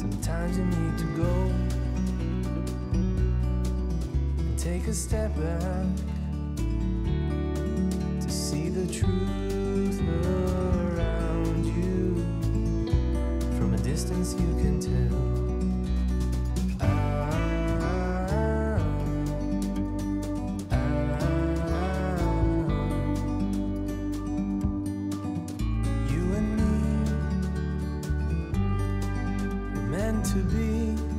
Sometimes you need to go and take a step back to see the truth around you. From a distance, you can tell to be.